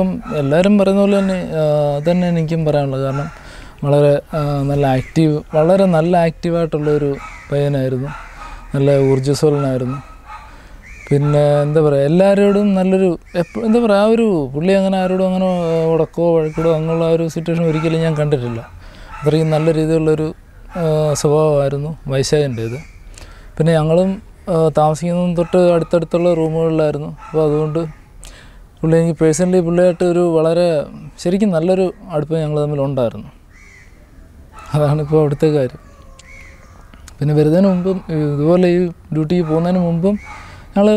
ഇപ്പം എല്ലാവരും പറയുന്ന പോലെ തന്നെ അതന്നെ എനിക്കും പറയാനുള്ളത്. കാരണം വളരെ നല്ല ആക്റ്റീവ് വളരെ നല്ല ആക്റ്റീവായിട്ടുള്ളൊരു പയ്യനായിരുന്നു. നല്ല ഊർജസ്വലനായിരുന്നു. പിന്നെ എന്താ പറയുക എല്ലാവരോടും നല്ലൊരു എന്താ പറയുക ആ ഒരു പുള്ളി അങ്ങനെ ആരോടും അങ്ങനെ ഉടക്കോ വഴക്കിടോ അങ്ങനെയുള്ള ഒരു സിറ്റുവേഷൻ ഒരിക്കലും ഞാൻ കണ്ടിട്ടില്ല. അത്രയും നല്ല രീതിയിലുള്ളൊരു സ്വഭാവമായിരുന്നു വൈശാഖന്റേത്. പിന്നെ ഞങ്ങളും താമസിക്കുന്നതും തൊട്ട് അടുത്തടുത്തുള്ള റൂമുകളിലായിരുന്നു. അപ്പോൾ അതുകൊണ്ട് പുള്ളി എനിക്ക് പേഴ്സണലി പുള്ളിയായിട്ട് ഒരു വളരെ ശരിക്കും നല്ലൊരു അടുപ്പം ഞങ്ങൾ തമ്മിൽ ഉണ്ടായിരുന്നു. അതാണ് ഇപ്പോൾ അവിടുത്തെ കാര്യം. പിന്നെ വരുന്നതിന് മുമ്പും ഇതുപോലെ ഈ ഡ്യൂട്ടിക്ക് പോകുന്നതിന് മുമ്പും ഞങ്ങൾ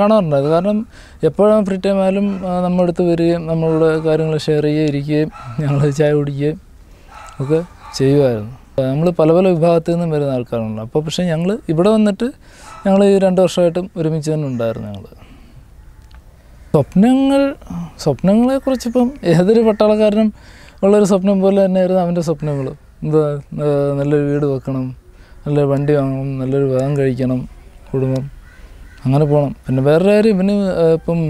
കാണാറുണ്ടായിരുന്നു. കാരണം എപ്പോഴും ഫ്രീ ടൈം ആയാലും നമ്മുടെ അടുത്ത് വരികയും നമ്മളുടെ കാര്യങ്ങൾ ഷെയർ ചെയ്യുകയും ഇരിക്കുകയും ഞങ്ങൾ ചായ കുടിക്കുകയും ഒക്കെ ചെയ്യുമായിരുന്നു. നമ്മൾ പല പല വിഭാഗത്തിൽ നിന്നും വരുന്ന ആൾക്കാരുണ്ട്. അപ്പോൾ പക്ഷേ ഞങ്ങൾ ഇവിടെ വന്നിട്ട് ഞങ്ങൾ ഈ രണ്ട് വർഷമായിട്ടും ഒരുമിച്ച് തന്നെ ഉണ്ടായിരുന്നു ഞങ്ങൾ സ്വപ്നങ്ങൾ സ്വപ്നങ്ങളെക്കുറിച്ചിപ്പം ഏതൊരു പട്ടാളക്കാരനും ഉള്ളൊരു സ്വപ്നം പോലെ തന്നെയായിരുന്നു അവന്റെ സ്വപ്നങ്ങൾ. എന്താ നല്ലൊരു വീട് വെക്കണം നല്ലൊരു വണ്ടി വാങ്ങണം നല്ലൊരു വിധം കഴിക്കണം കുടുംബം അങ്ങനെ പോകണം. പിന്നെ വേറൊരു കാര്യം ഇവന് ഇപ്പം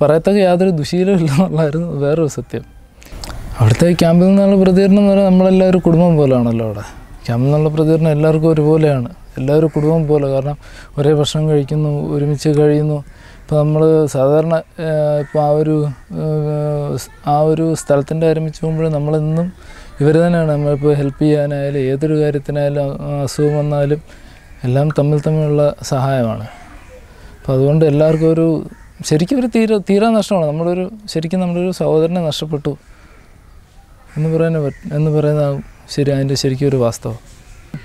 പറയത്തക്ക യാതൊരു ദുശീലവും ഇല്ല എന്നുള്ളതായിരുന്നു വേറൊരു സത്യം. അവിടുത്തെ ക്യാമ്പിൽ നിന്നുള്ള പ്രതികരണം എന്ന് പറഞ്ഞാൽ നമ്മളെല്ലാവരും കുടുംബം പോലെയാണല്ലോ അവിടെ. ക്യാമ്പിൽ നിന്നുള്ള പ്രതികരണം എല്ലാവർക്കും ഒരുപോലെയാണ്. എല്ലാവരും കുടുംബം പോലെ കാരണം ഒരേ ഭക്ഷണം കഴിക്കുന്നു ഒരുമിച്ച് കഴിയുന്നു ഇപ്പോൾ നമ്മൾ സാധാരണ ഇപ്പോൾ ആ ഒരു ആ ഒരു സ്ഥലത്തിന്റെ കാര്യം വെച്ച് പോകുമ്പോൾ നമ്മളെന്നും ഇവർ തന്നെയാണ് നമ്മളിപ്പോൾ ഹെൽപ്പ് ചെയ്യാനായാലും ഏതൊരു കാര്യത്തിനായാലും അസുഖം വന്നാലും എല്ലാം തമ്മിൽ തമ്മിലുള്ള സഹായമാണ്. അപ്പോൾ അതുകൊണ്ട് എല്ലാവർക്കും ഒരു ശരിക്കും ഒരു തീര തീരാ നഷ്ടമാണ്. നമ്മളൊരു ശരിക്കും നമ്മുടെ ഒരു സഹോദരനെ നഷ്ടപ്പെട്ടു എന്ന് പറയാൻ എന്ന് പറയുന്ന ശരി അതിന്റെ ശരിക്കും ഒരു വാസ്തവം.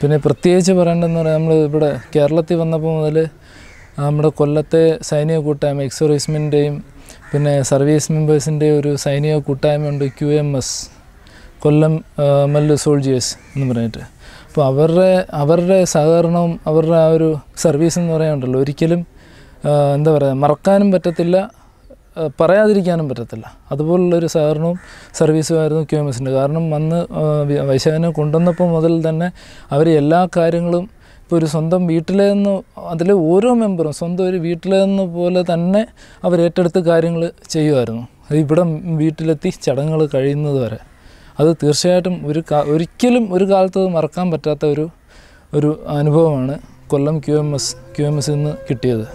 പിന്നെ പ്രത്യേകിച്ച് പറയേണ്ടതെന്ന് പറയാൻ നമ്മൾ ഇവിടെ കേരളത്തിൽ വന്നപ്പോൾ മുതൽ നമ്മുടെ കൊല്ലത്തെ സൈനിക കൂട്ടായ്മ എക്സർവീസ്മെന്റെയും പിന്നെ സർവീസ് മെമ്പേഴ്സിന്റെ ഒരു സൈനിക കൂട്ടായ്മയുണ്ട് Q M S Kollam Mallu soldiers എന്ന് പറഞ്ഞിട്ട്. അപ്പോൾ അവരുടെ അവരുടെ സഹകരണവും അവരുടെ ആ ഒരു സർവീസ് എന്ന് പറയാനുണ്ടല്ലോ. ഒരിക്കലും എന്താ പറയുക മറക്കാനും പറ്റത്തില്ല പറയാതിരിക്കാനും പറ്റത്തില്ല. അതുപോലുള്ളൊരു സഹകരണവും സർവീസുമായിരുന്നു ക്യു എം എസിന്റെ കാരണം അന്ന് വൈശാഖനെ കൊണ്ടുവന്നപ്പോൾ മുതൽ തന്നെ അവർ എല്ലാ കാര്യങ്ങളും ഇപ്പോൾ ഒരു സ്വന്തം വീട്ടിലെ നിന്ന് അതിലെ ഓരോ മെമ്പറും സ്വന്തം ഒരു വീട്ടിലെ നിന്ന് പോലെ തന്നെ അവർ ഏറ്റെടുത്ത് കാര്യങ്ങൾ ചെയ്യുമായിരുന്നു. ഇവിടെ വീട്ടിലെത്തി ചടങ്ങുകൾ കഴിയുന്നത് വരെ. അത് തീർച്ചയായിട്ടും ഒരു ഒരിക്കലും ഒരു കാലത്ത് മറക്കാൻ പറ്റാത്ത ഒരു ഒരു അനുഭവമാണ് Kollam Q M S Q M എസിൽ നിന്ന് കിട്ടിയത്.